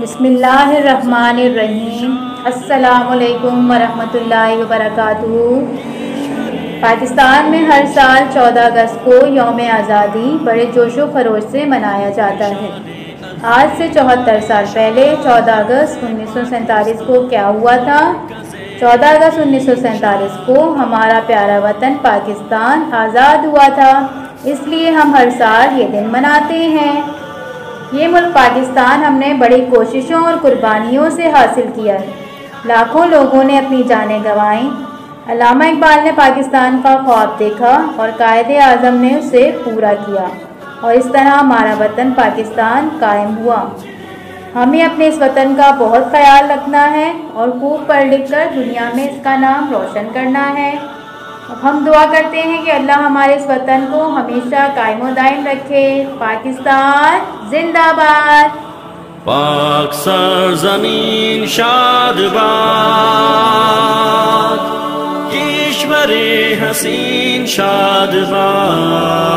बिस्मिल्लाहिर्रहमानिर्रहीम। अस्सलामुअलैकुम वरहमतुल्लाहि वबरकातुहू। पाकिस्तान में हर साल 14 अगस्त को योम आज़ादी बड़े जोशो खरोश से मनाया जाता है। आज से चौहत्तर साल पहले 14 अगस्त उन्नीस को क्या हुआ था? 14 अगस्त उन्नीस को हमारा प्यारा वतन पाकिस्तान आज़ाद हुआ था। इसलिए हम हर साल ये दिन मनाते हैं। ये मुल्क पाकिस्तान हमने बड़ी कोशिशों और कुर्बानियों से हासिल किया है। लाखों लोगों ने अपनी जानें गंवाई। अलामा इकबाल ने पाकिस्तान का ख्वाब देखा और कायद आज़म ने उसे पूरा किया और इस तरह हमारा वतन पाकिस्तान कायम हुआ। हमें अपने इस वतन का बहुत ख्याल रखना है और खूब पढ़ लिख कर दुनिया में इसका नाम रोशन करना है। हम दुआ करते हैं कि अल्लाह हमारे इस वतन को हमेशा कायम दायम रखे। पाकिस्तान, जिंदाबाद। पाक सरजमीन, शादबाद। ईश्वरे हसीन शादबाद।